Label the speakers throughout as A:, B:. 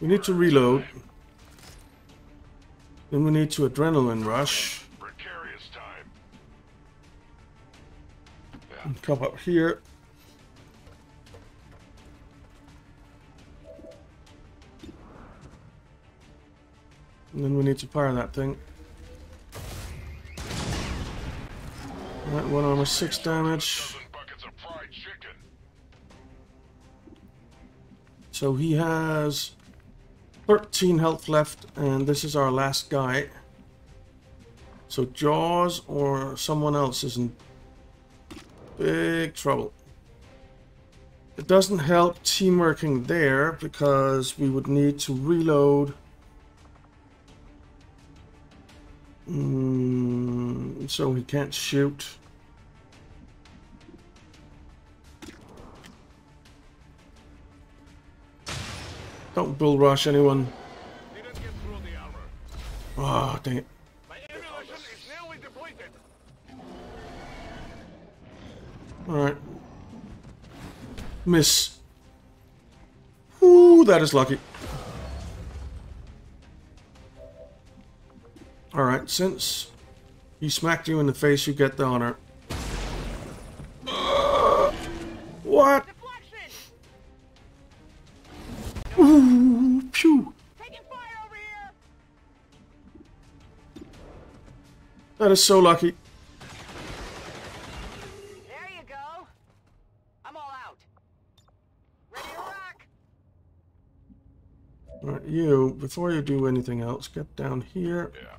A: We need to reload. Then we need to adrenaline rush. And come up here. And then we need to fire that thing. That one armor six damage.
B: Dozen buckets of fried chicken.
A: So he has 13 health left, and this is our last guy. So Jaws or someone else is in big trouble. It doesn't help teamworking there because we would need to reload. Mm, so he can't shoot. Don't bull rush anyone. Oh, dang it. Alright. Miss. Ooh, that is lucky. Alright, since he smacked you in the face, you get the honor. Uh, what? That is so lucky.
C: There you go. I'm all out. Ready to rock?
A: Alright, you, before you do anything else, get down here.
B: Yeah.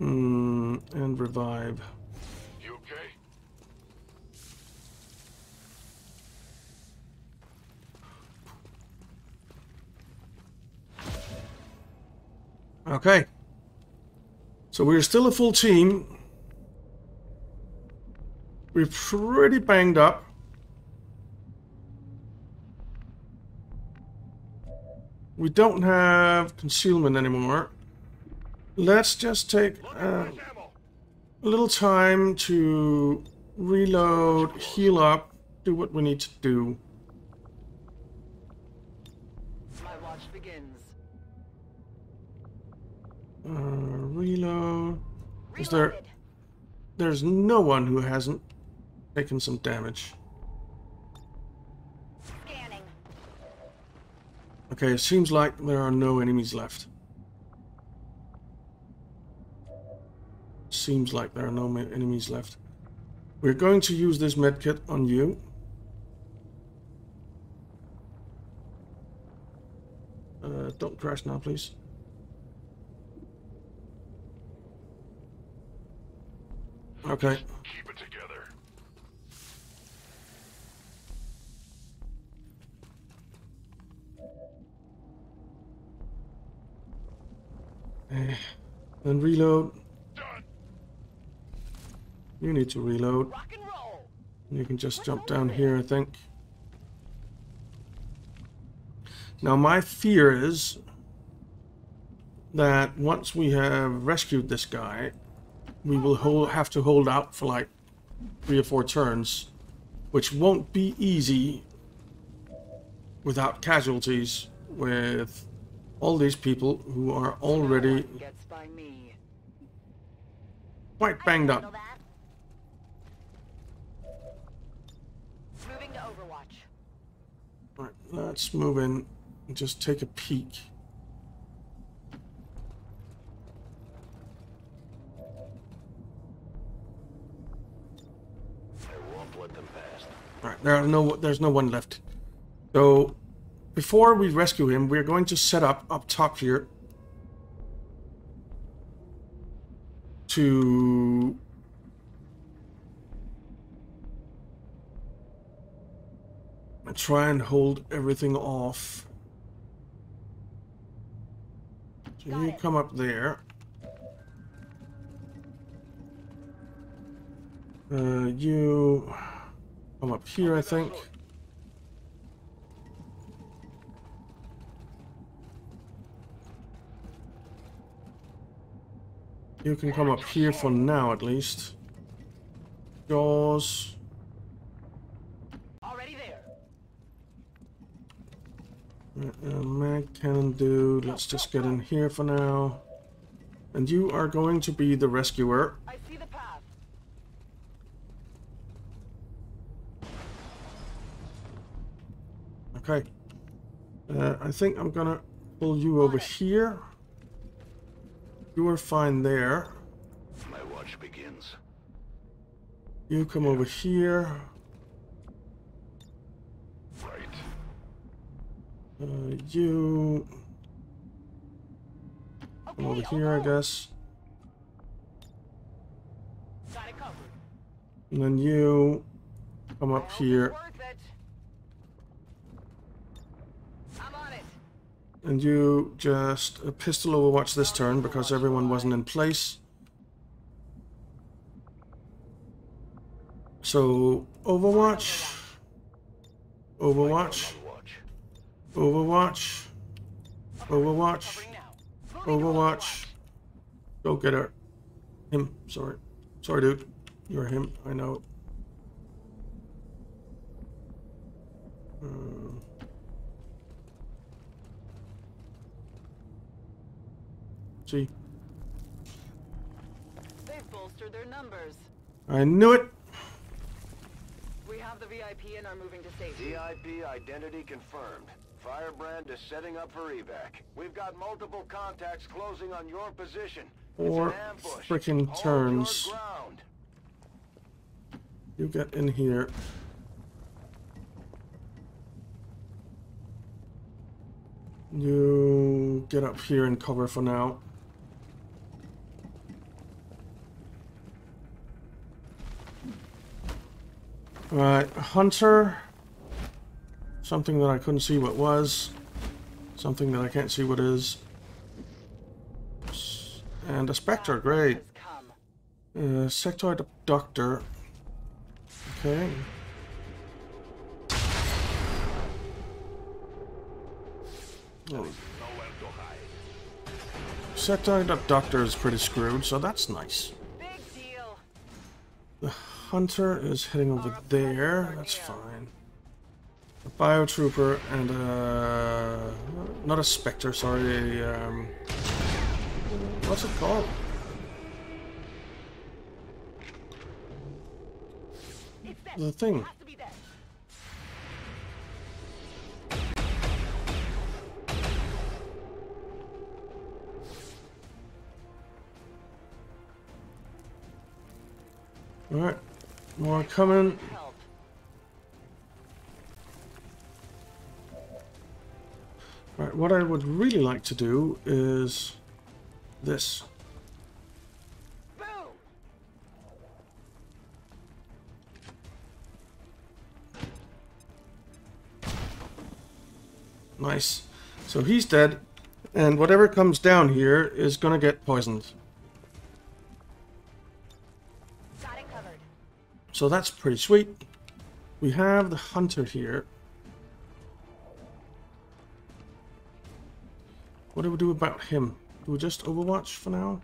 A: Mm, and revive.
B: You okay?
A: Okay. So we're still a full team. We're pretty banged up. We don't have concealment anymore. Let's just take uh, a little time to reload, heal up, do what we need to do.
C: My watch begins.
A: Uh, reload. Is there? There's no one who hasn't taken some damage.
C: Scanning.
A: Okay, it seems like there are no enemies left. Seems like there are no enemies left. We're going to use this medkit on you. Uh, don't crash now, please. Okay.
B: Keep it together.
A: Eh, Then reload.
B: Done.
A: You need to reload.
C: Rock and roll.
A: You can just jump down here, I think. Now, my fear is that once we have rescued this guy, we will hold, have to hold out for like three or four turns, which won't be easy without casualties with all these people who are already
C: No one Gets by me.
A: quite banged up.
C: Handle that. Moving to Overwatch.
A: Right, let's move in and just take a peek.
B: I won't let them pass.
A: Right, there are no, there's no one left. So, before we rescue him, we're going to set up up top here to try and hold everything off. So
C: Got
A: you
C: it.
A: come up there. Uh, you come up here, I think. You can come up here for now, at least. Jaws.
C: Already there.
A: Uh, mag cannon dude. Let's just get in here for now. And you are going to be the rescuer.
C: I see the path.
A: Okay. Uh, I think I'm gonna pull you over here. You are fine there.
B: My watch begins.
A: You come over here.
B: Right.
A: Uh, you come over here, I guess.
C: Got it covered.
A: And then you come up here.
C: worth it. I'm on it.
A: And you just a pistol overwatch this turn because everyone wasn't in place. So Overwatch, Overwatch. Overwatch, Overwatch. Overwatch. Go get her. Him. Sorry. Sorry, dude. You're him. I know. Um, see,
C: They've bolstered their numbers.
A: I knew it.
C: We have the VIP and are moving to safety.
D: VIP identity confirmed. Firebrand is setting up for evac. We've got multiple contacts closing on your position. It's
A: Four
D: an ambush.
A: frickin'
D: Hold
A: turns. You get in here. You get up here and cover for now. Alright, Hunter. Something that I couldn't see what was. Something that I can't see what is. And a Spectre, great. Uh, sectoid abductor. Okay. Oh, sectoid abductor is pretty screwed, so that's nice.
C: Big deal.
A: Hunter is heading over there. That's fine. A biotrooper and a not a specter. Sorry, a um, what's it called? The thing.
C: Has
A: more coming. What I would really like to do is this. Nice. So he's dead, and whatever comes down here is gonna get poisoned. So that's pretty sweet. We have the hunter here. What do we do about him? Do we just overwatch for now?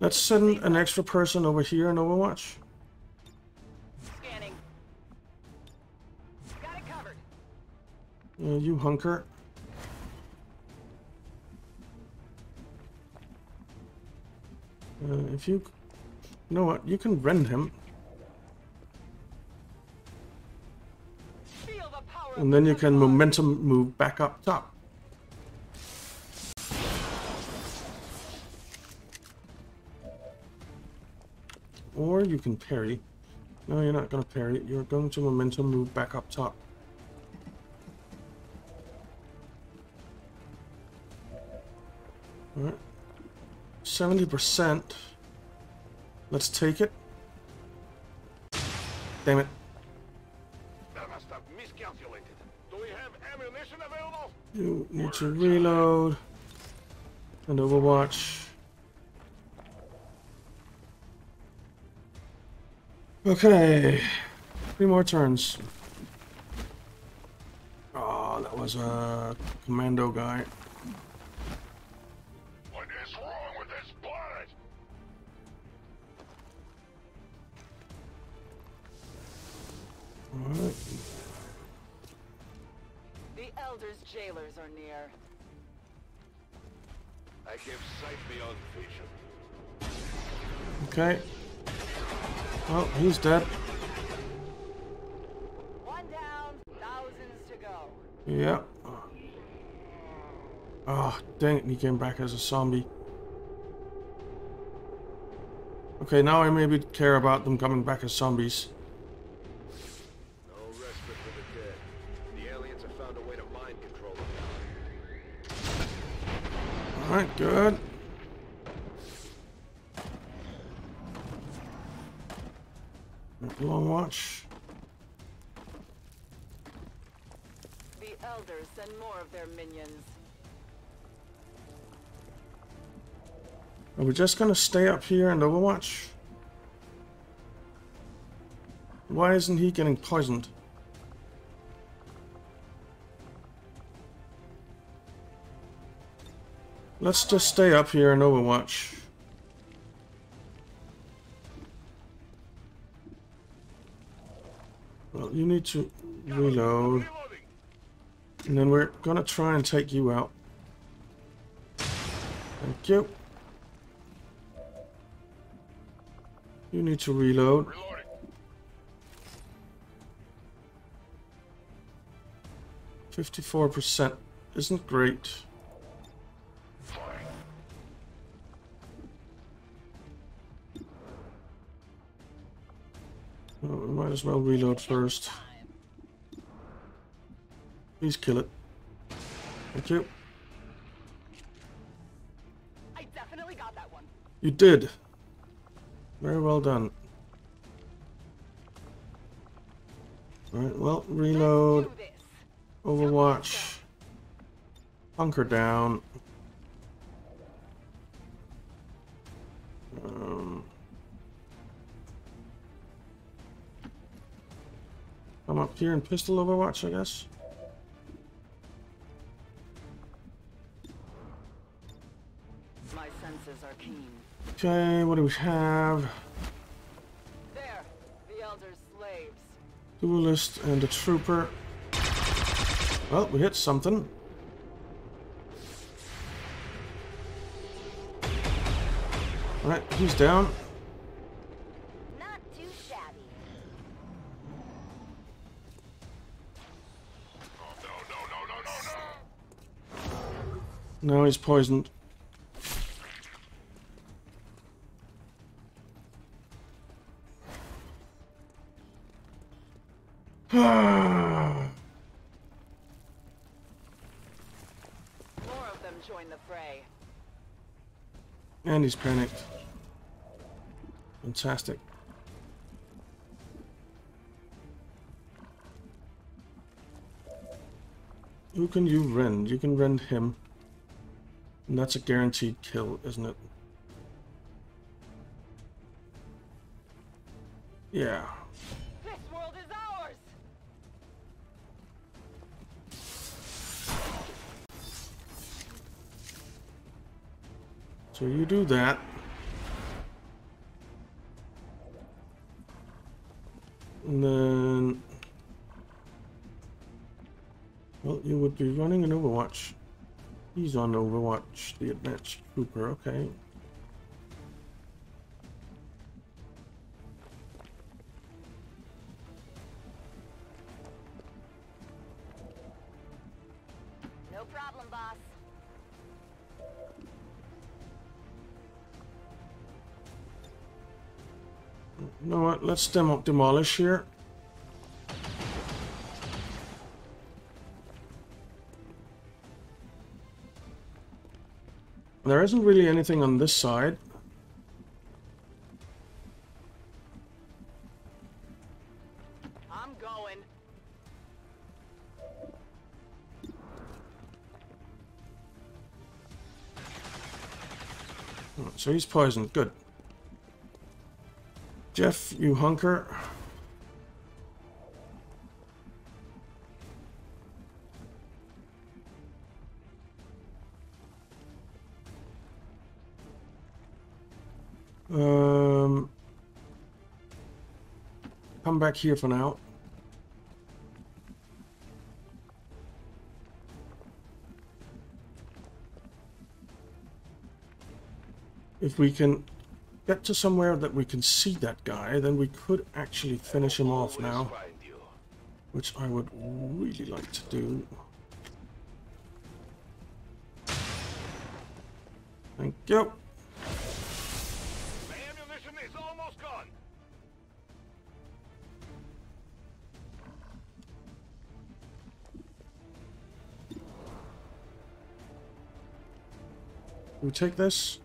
A: Let's send an extra person over here in Overwatch.
C: Scanning. Got it covered.
A: Uh, you hunker. Uh, if you, you know what, you can rend him, and then you can momentum move back up top. Or you can parry. No, you're not going to parry. You're going to momentum move back up top. 70%. Let's take it. Damn it.
B: That must have miscalculated. Do we have ammunition available?
A: You need to reload. And Overwatch. Okay. Three more turns. Oh, that was a commando guy. Alright.
C: The Elder's jailers are near.
B: I give sight beyond vision.
A: Okay. Oh, he's dead.
C: One down, thousands to go.
A: Yeah. Oh, dang it, he came back as a zombie. Okay, now I maybe care about them coming back as zombies. Alright, good. Long watch.
C: The Elders send more of their minions.
A: Are we just gonna stay up here and overwatch? Why isn't he getting poisoned? Let's just stay up here and overwatch. Well, you need to reload. And then we're gonna try and take you out. Thank you. You need to reload. Fifty-four percent isn't great. Well, we might as well reload first. Please kill it. Thank you.
C: I definitely got that one.
A: You did. Very well done. Alright, well, reload. Overwatch. Hunker down. Um, I'm up here in pistol Overwatch, I guess.
C: My senses are keen.
A: Okay, what do we have?
C: There, the Elder's slaves.
A: Duelist and a trooper. Well, we hit something. Alright, he's down.
E: Not too shabby.
B: No, no, no, no, no!
A: He's poisoned.
C: More of them join the fray.
A: and he's panicked. Fantastic. Who can you rend? You can rend him. And that's a guaranteed kill, isn't it? Yeah.
C: This world is ours!
A: So you do that. And then... Well, you would be running an Overwatch. He's on Overwatch, the Advanced Trooper, okay.
E: No problem, boss.
A: You know what, let's demo demolish here. There isn't really anything on this side.
C: I'm going.
A: So he's poisoned. Good. Jeff, you hunker. back here for now. If we can get to somewhere that we can see that guy, then we could actually finish him off now. Which I would really like to do. Thank you. We take this?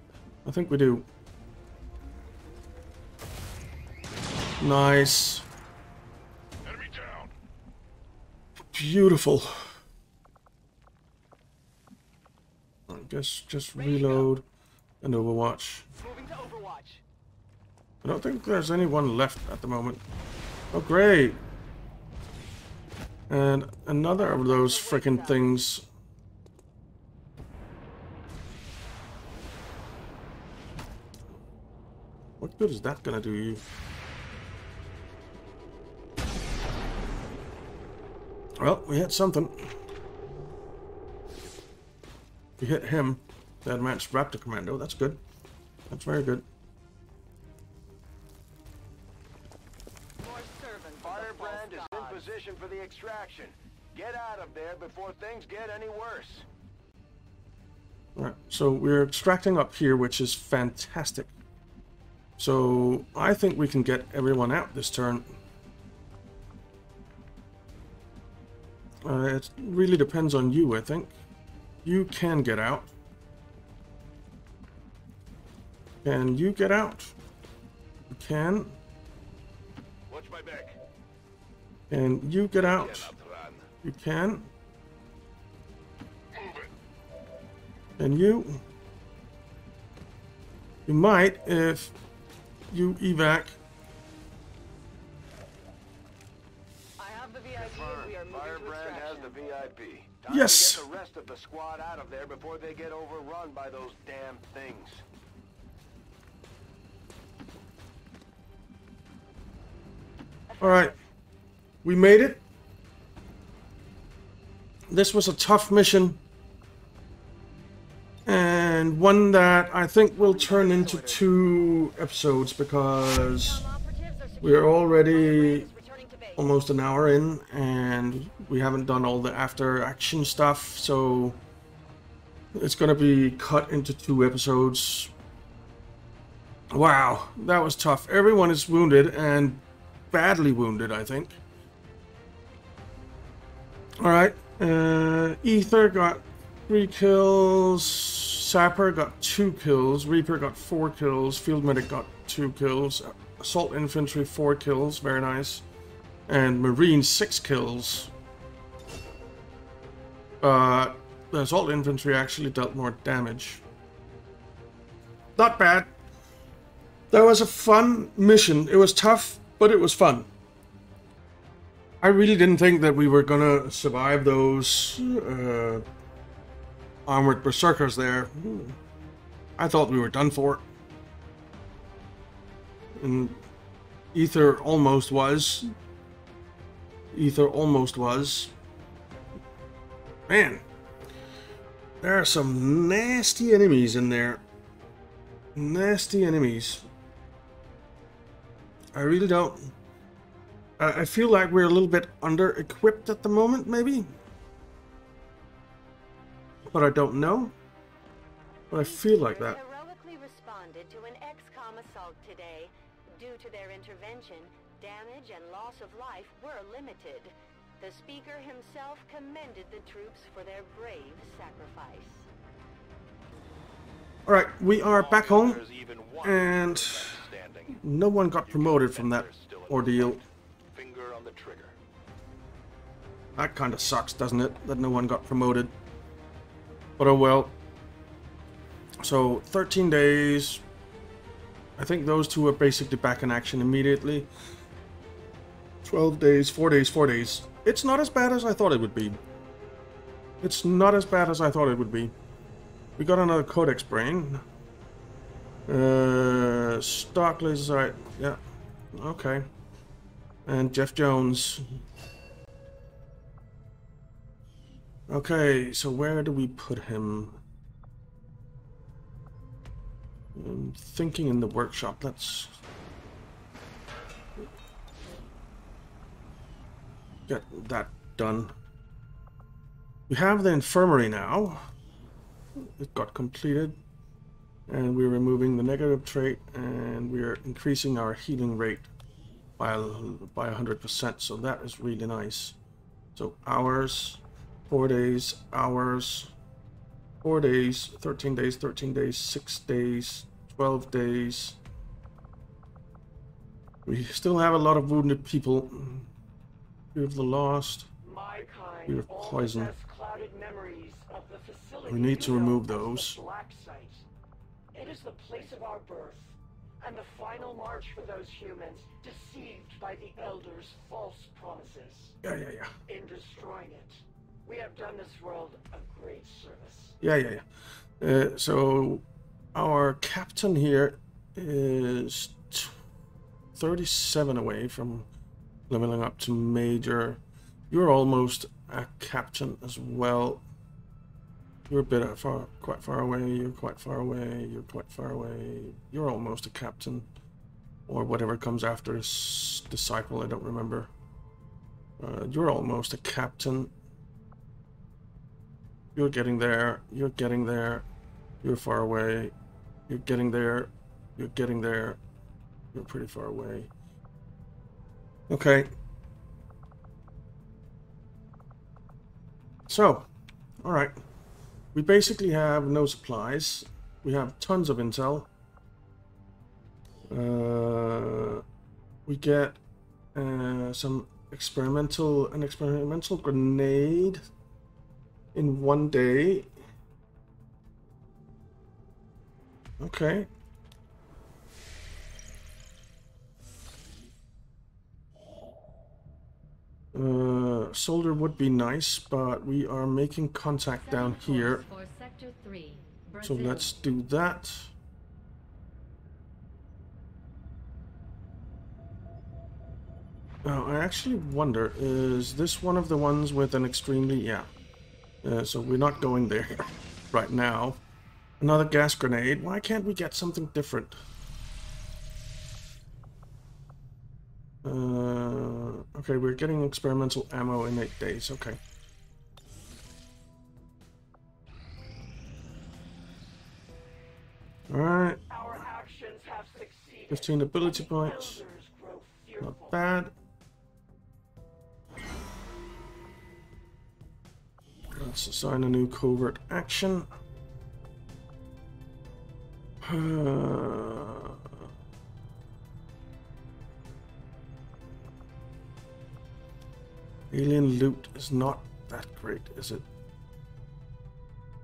A: I think we do. Nice.
B: Enemy down.
A: Beautiful. I guess just reload and Overwatch.
C: Overwatch.
A: I don't think there's anyone left at the moment. Oh, great. And another of those freaking things. Good is that gonna do you? Well, we hit something. We hit him. That matched Raptor Commando. That's good. That's very good.
D: Firebrand is in position for the extraction. Get out of there before things get any worse.
A: Right, so we're extracting up here, which is fantastic. So I think we can get everyone out this turn. Uh, it really depends on you, I think. You can get out. Can you get out? You can.
B: Watch my back.
A: And you get out. You can. And you. You might if you evac.
C: I have the VIP we are
D: Firebrand has the VIP. Time
A: Yes.
D: to get the rest of the squad out of there before they get overrun by those damn things.
A: Alright. We made it. This was a tough mission. And one that I think will turn into two episodes because we're already almost an hour in and we haven't done all the after action stuff, so it's gonna be cut into two episodes. Wow, that was tough. Everyone is wounded and badly wounded, I think. Alright, uh, Ether got three kills, Sapper got two kills, Reaper got four kills, Field Medic got two kills, Assault Infantry four kills, very nice and Marine six kills. Uh, the assault infantry actually dealt more damage. Not bad. That was a fun mission. It was tough, but it was fun. I really didn't think that we were gonna survive those uh, armored berserkers there. I thought we were done for. And Ether almost was. Ether almost was. Man, there are some nasty enemies in there. Nasty enemies. I really don't. I I feel like we're a little bit under equipped at the moment, maybe. But I don't know. But I feel like that.
E: Heroically responded to an XCOM assault today. Due to their intervention, damage and loss of life were limited. The speaker himself commended the troops for their brave sacrifice.
A: Alright, we are back home.
B: There's even one
A: and- No one got promoted from that
B: There's still a
A: ordeal.
B: Finger on the trigger.
A: That kind of sucks, doesn't it? That no one got promoted. But oh well. So, 13 days. I think those two are basically back in action immediately. 12 days, 4 days, 4 days. It's not as bad as I thought it would be. It's not as bad as I thought it would be. We got another Codex Brain. Uh, Stock Laser, yeah. Okay. And Jeff Jones. Okay, so where do we put him? I'm thinking in the workshop. Let's get that done. We have the infirmary now. It got completed. And we're removing the negative trait and we're increasing our healing rate by, by 100%. So that is really nice. So hours, four days, hours, four days, 13 days, 13 days, six days, 12 days. We still have a lot of wounded people. We have the lost.
F: My kind
A: We have poison.
F: has clouded memories of the
A: We need to remove those.
F: It is the place of our birth, and the final march for those humans deceived by the Elders' false promises.
A: Yeah, yeah, yeah.
F: In destroying it, we have done this world a great service.
A: Yeah, yeah, yeah. Uh, so our captain here is t- 37 away from leveling up to major. You're almost a captain as well. You're a bit far, quite far away. You're quite far away. You're quite far away. You're almost a captain, or whatever comes after s- disciple. I don't remember. Uh, you're almost a captain. You're getting there. You're getting there. You're far away. You're getting there. You're getting there. You're pretty far away. Okay. So, alright. We basically have no supplies. We have tons of intel. Uh, we get uh, some experimental an experimental grenade in one day. Okay. Uh, soldier would be nice, but we are making contact down here.
G: 3,
A: So let's do that. Now, I actually wonder, is this one of the ones with an extremely... Yeah. Uh, so we're not going there right now. Another gas grenade. Why can't we get something different? Uh, okay, we're getting experimental ammo in eight days. Okay. Alright,
F: Our actions have succeeded.
A: 15 ability points.
F: Elders grow fearful.
A: Not bad. Let's assign a new covert action. Uh, Alien loot is not that great, is it?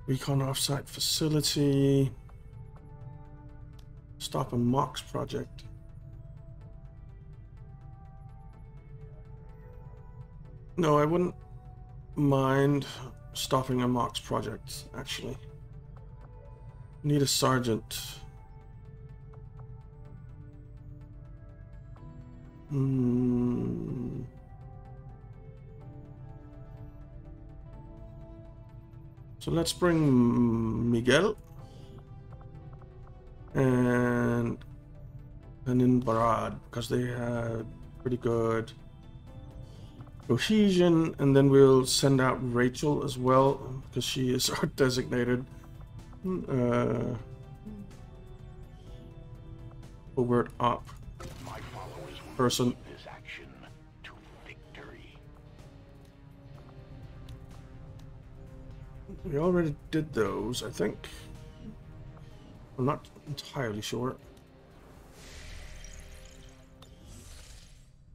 A: Recon offsite facility. Stop a MOX project. No, I wouldn't mind stopping a MOX project, actually. Need a sergeant. Hmm. So let's bring Miguel and and in Barad because they had pretty good cohesion, and then we'll send out Rachel as well because she is our designated uh, overt op person. We already did those, I think. I'm not entirely sure.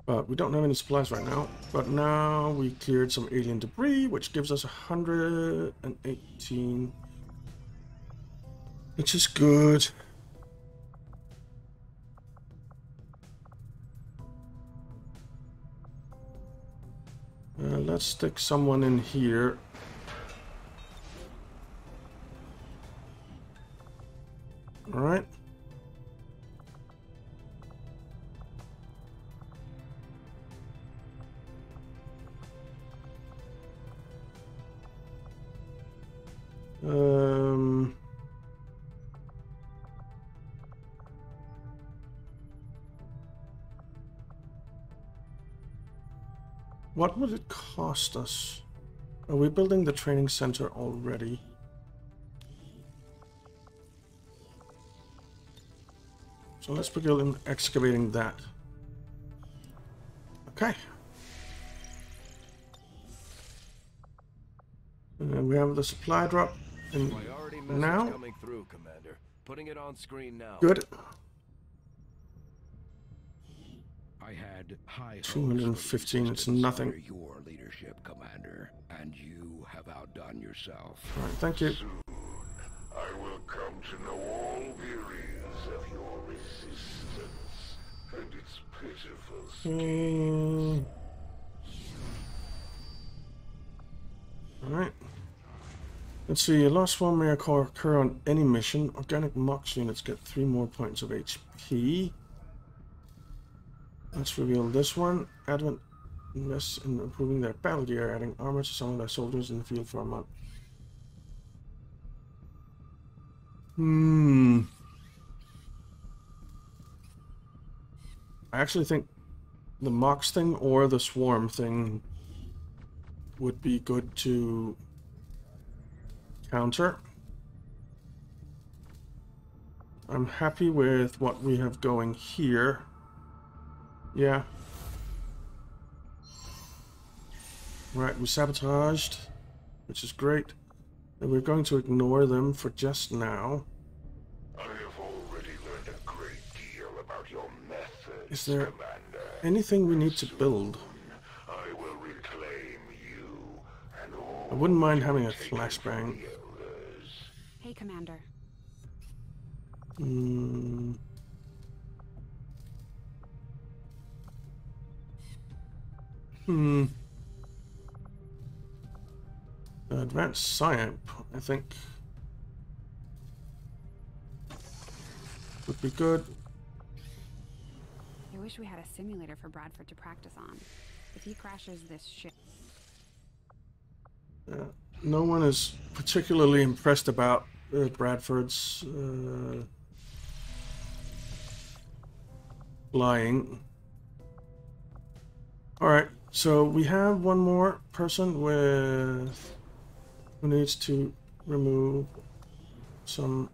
A: But we don't have any supplies right now. But now we cleared some alien debris, which gives us 118. Which is good. Uh, let's stick someone in here. All Um, what would it cost us? Are we building the training center already? So let's begin excavating that. Okay. And we have the supply drop and
B: Priority message
A: now,
B: coming through, Commander. Putting it on screen now.
A: good.
G: I had high
A: 215, it's nothing.
G: your leadership, Commander, and you have outdone yourself.
A: All right, thank you.
H: I will come to know all theories of your resistance and its pitiful
A: Mm. Let's see, a lost one may occur occur on any mission. Organic MOX units get three more points of HP. Let's reveal this one. Advent invests in improving their battle gear, adding armor to some of their soldiers in the field for a month. Hmm. I actually think the Mox thing or the Swarm thing would be good to counter. I'm happy with what we have going here. Yeah. Right, we sabotaged, which is great. And we're going to ignore them for just now.
H: I have already learned a great deal about your methods,
A: Is there
H: Commander.
A: anything we need to build?
H: I will reclaim you and all
A: I wouldn't mind having a flashbang.
I: Commander.
A: Hmm. Hmm. Advanced Psi Amp, I think. Would be good.
I: I wish we had a simulator for Bradford to practice on. If he crashes this ship,
A: Uh, no one is particularly impressed about uh, Bradford's uh, flying. All right, so we have one more person with who needs to remove some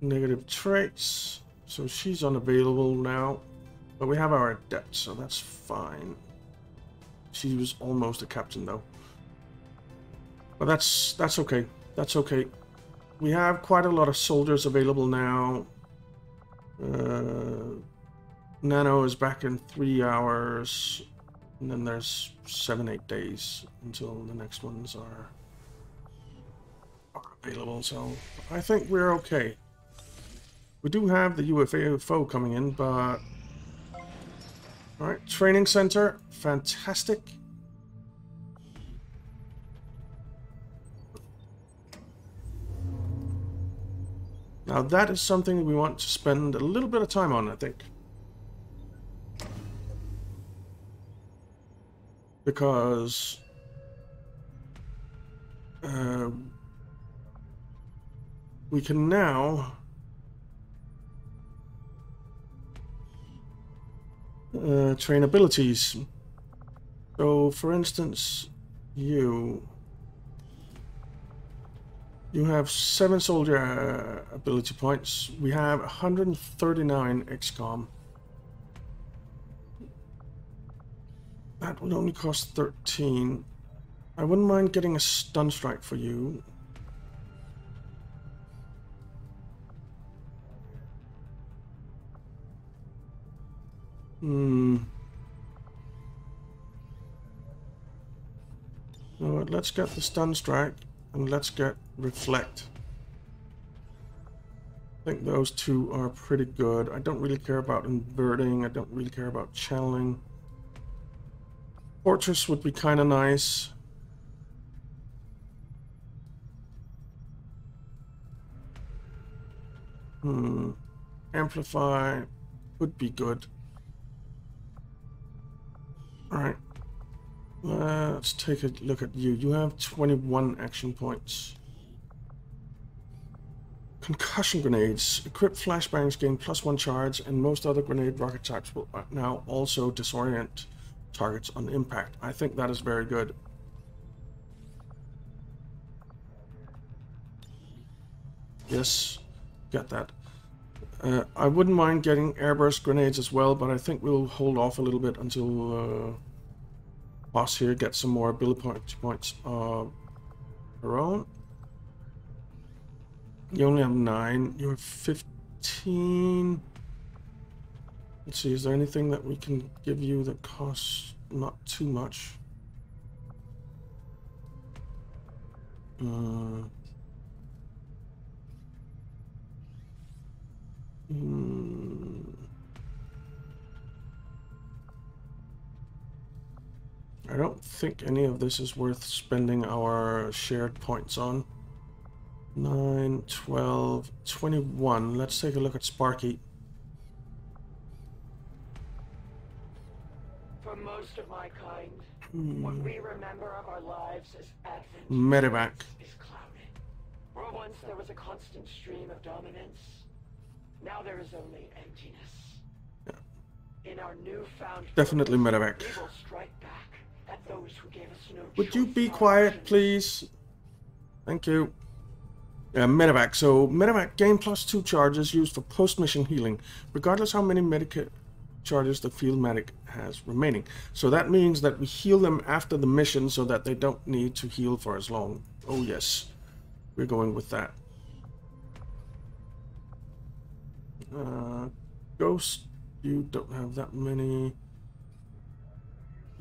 A: negative traits. So she's unavailable now, but we have our adept, so that's fine. She was almost a captain though. But that's that's okay. That's okay. We have quite a lot of soldiers available now. Uh, Nano is back in three hours, and then there's seven, eight days until the next ones are, are available. So I think we're okay. We do have the UFO coming in, but all right, training center, fantastic. Now that is something we want to spend a little bit of time on, I think. Because uh, we can now uh, train abilities. So, for instance, you you have seven soldier uh, ability points. We have 139 XCOM. That would only cost 13. I wouldn't mind getting a stun strike for you. Hmm. What, let's get the stun strike and let's get reflect. I think those two are pretty good. I don't really care about inverting. I don't really care about channeling. Fortress would be kind of nice. Hmm. Amplify would be good. Alright. Let's take a look at you. You have 21 action points. Concussion grenades. Equipped flashbangs gain plus one charge, and most other grenade rocket types will now also disorient targets on impact. I think that is very good. Yes, got that. Uh, I wouldn't mind getting airburst grenades as well, but I think we'll hold off a little bit until uh, boss here gets some more ability points of her own. You only have nine. You have 15. Let's see, is there anything that we can give you that costs not too much? Uh, Hmm. I don't think any of this is worth spending our shared points on. 9, 12, 21. Let's take a look at Sparky.
F: For most of my kind, hmm. what we remember of our lives as Advent
A: Medivac.
F: is clouded. Where once there was a constant stream of dominance, now there is only emptiness. In our newfound
A: Definitely
F: purpose,
A: medevac.
F: We will strike back at those who gave us no
A: Would you be quiet, please? Thank you. Medevac. So medevac gain plus two charges used for post-mission healing, regardless how many medic charges the field medic has remaining. So that means that we heal them after the mission, so that they don't need to heal for as long. Oh yes, we're going with that. Uh, Ghost, you don't have that many.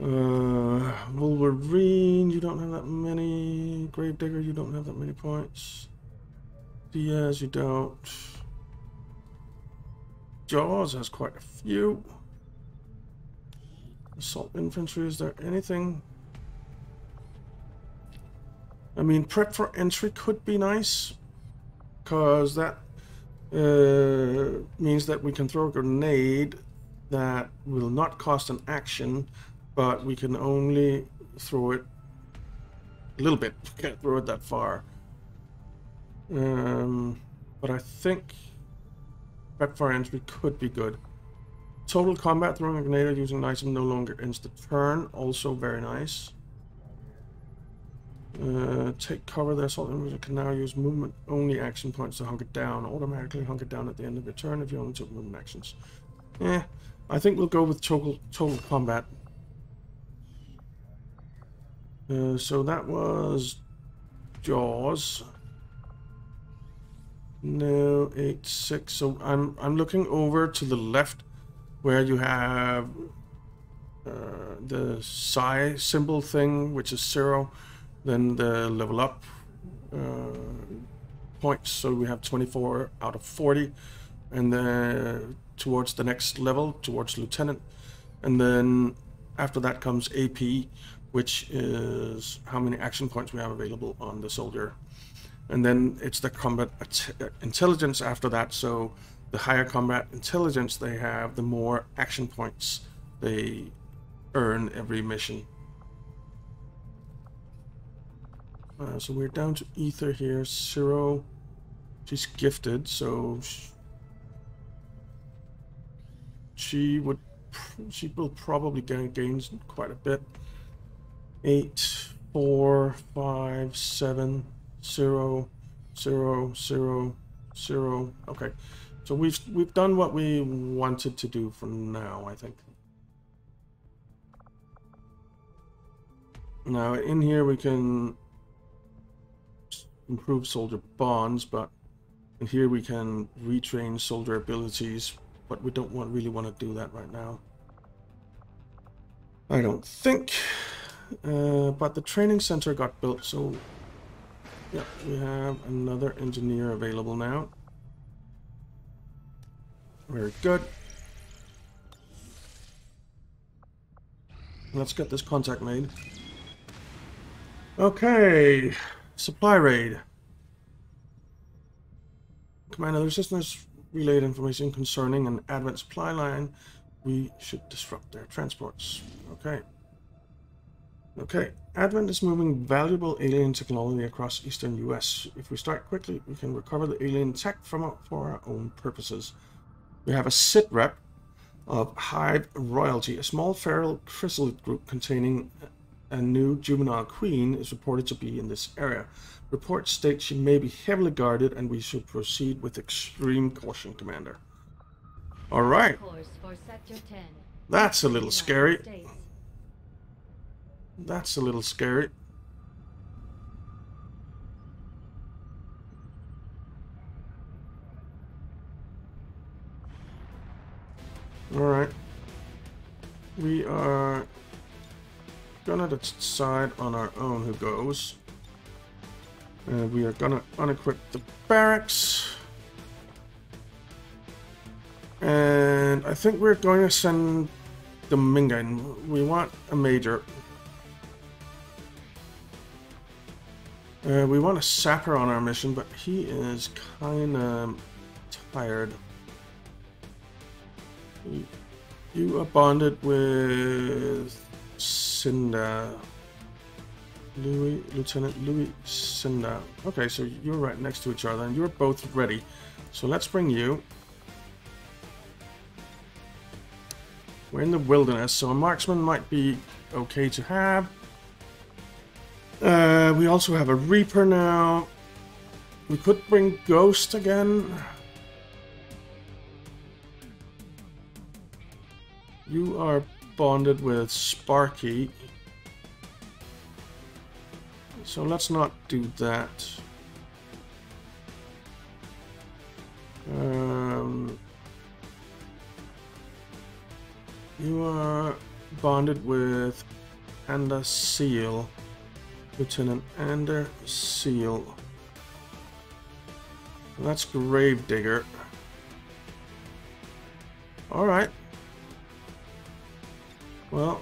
A: Uh, Wolverine, you don't have that many. Gravedigger, you don't have that many points. Diaz, you don't. Jaws has quite a few. Assault infantry, is there anything? I mean, prep for entry could be nice, because that uh, means that we can throw a grenade that will not cost an action, but we can only throw it a little bit. We can't throw it that far. Um, but I think for entry could be good. Total combat throwing a grenade using an item no longer ends the turn. Also very nice. Uh, take cover. The assault infantry can now use movement only action points to hunker down. Automatically hunker down at the end of your turn if you only took movement actions. Yeah, I think we'll go with total total combat. Uh, so that was Jaws. No, eight six. So I'm I'm looking over to the left, where you have uh, the psi symbol thing, which is zero. Then the level up uh, points. So we have 24 out of 40, and then towards the next level, towards lieutenant, and then after that comes AP, which is how many action points we have available on the soldier. And then it's the combat intelligence after that. So the higher combat intelligence they have, the more action points they earn every mission. Uh, so we're down to Ether here. Zero. She's gifted, so she would. She will probably gain gains quite a bit. Eight, four, five, seven, zero, zero, zero, zero. Okay, so we've we've done what we wanted to do for now. I think. Now in here we can improve soldier bonds, but in here we can retrain soldier abilities, but we don't want really want to do that right now. I don't think. Uh, but the training center got built, so yeah, we have another engineer available now. Very good. Let's get this contact made. Okay, supply raid. Commander, there's just this relayed information concerning an Advent supply line. We should disrupt their transports. Okay. Okay, Advent is moving valuable alien technology across eastern US. If we start quickly, we can recover the alien tech from for our own purposes. We have a sit rep, of Hive Royalty. A small feral chrysalid group containing a new juvenile queen is reported to be in this area. Report states she may be heavily guarded and we should proceed with extreme caution, Commander. Alright. That's a little scary. That's a little scary. Alright. We are gonna decide on our own who goes. And we are gonna unequip the barracks. And I think we're going to send Dominga in. We want a major. Uh, we want a sapper on our mission, but he is kind of tired. You are bonded with Cinda. Louis, Lieutenant Louis Cinda. Okay, so you're right next to each other, and you're both ready. So let's bring you. We're in the wilderness, so a marksman might be okay to have. Uh, we also have a Reaper now. We could bring Ghost again. You are bonded with Sparky. So let's not do that. Um, you are bonded with Anda Seal. Lieutenant Ander Seal. That's Gravedigger. Alright. Well...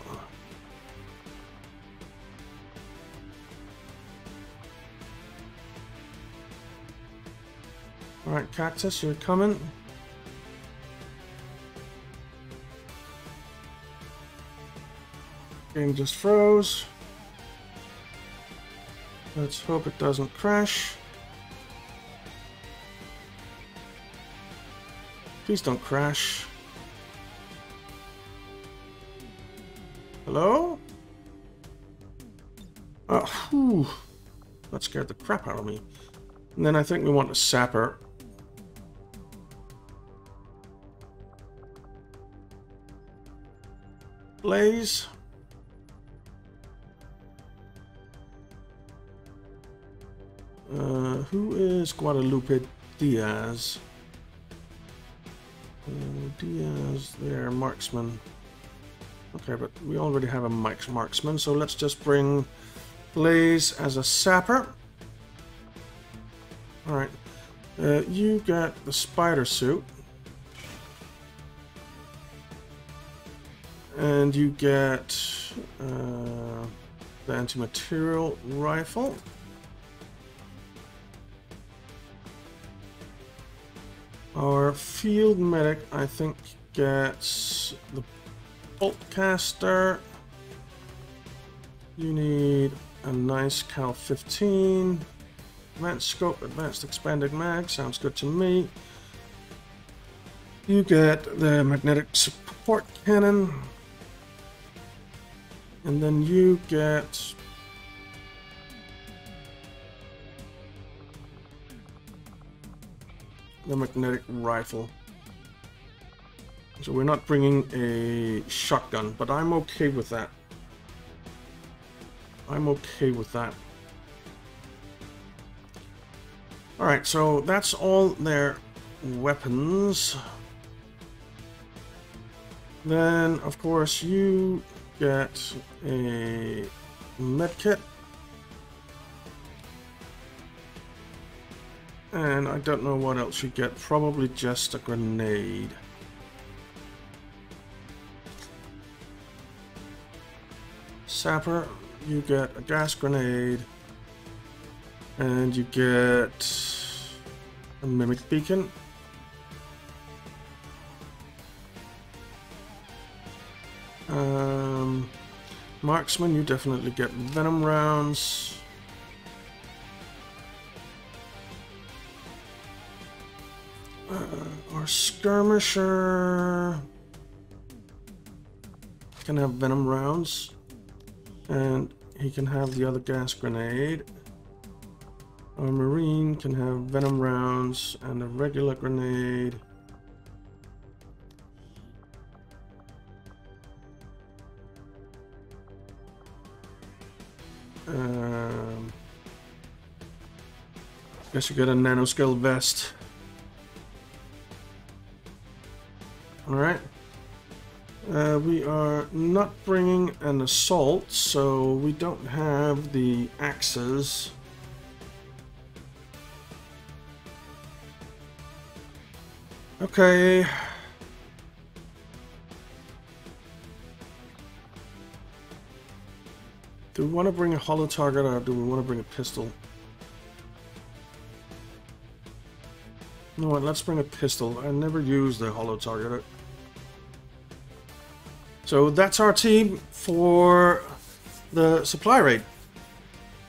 A: Alright, Cactus, you're coming. Game just froze. Let's hope it doesn't crash. Please don't crash. Hello? Oh, whew. That scared the crap out of me. And then I think we want a sapper. Blaze. Who is Guadalupe Diaz? Uh, Diaz there, marksman. Okay, but we already have a Mike's marksman, so let's just bring Blaze as a sapper. Alright. Uh, you got the spider suit. And you get uh, the anti-material rifle. Our field medic, I think, gets the bolt caster. You need a nice Cal 15. Advanced scope, advanced expanded mag, sounds good to me. You get the magnetic support cannon. And then you get the magnetic rifle. So we're not bringing a shotgun, but I'm okay with that. I'm okay with that. Alright, so that's all their weapons. Then, of course, you get a medkit. And I don't know what else you get. Probably just a grenade. Sapper, you get a gas grenade. And you get a mimic beacon. Um, marksman, you definitely get venom rounds. Skirmisher. can have venom rounds. And he can have the other gas grenade. Our Marine can have venom rounds and a regular grenade. Um, guess you get a nanoscale vest. Alright. Uh, we are not bringing an assault, so we don't have the axes. Okay. Do we want to bring a holo target or do we want to bring a pistol? You know what, let's bring a pistol. I never use the holo target. So that's our team for the supply raid,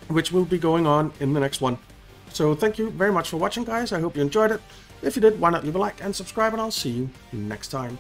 A: which will be going on in the next one. So thank you very much for watching, guys. I hope you enjoyed it. If you did, why not leave a like and subscribe, and I'll see you next time.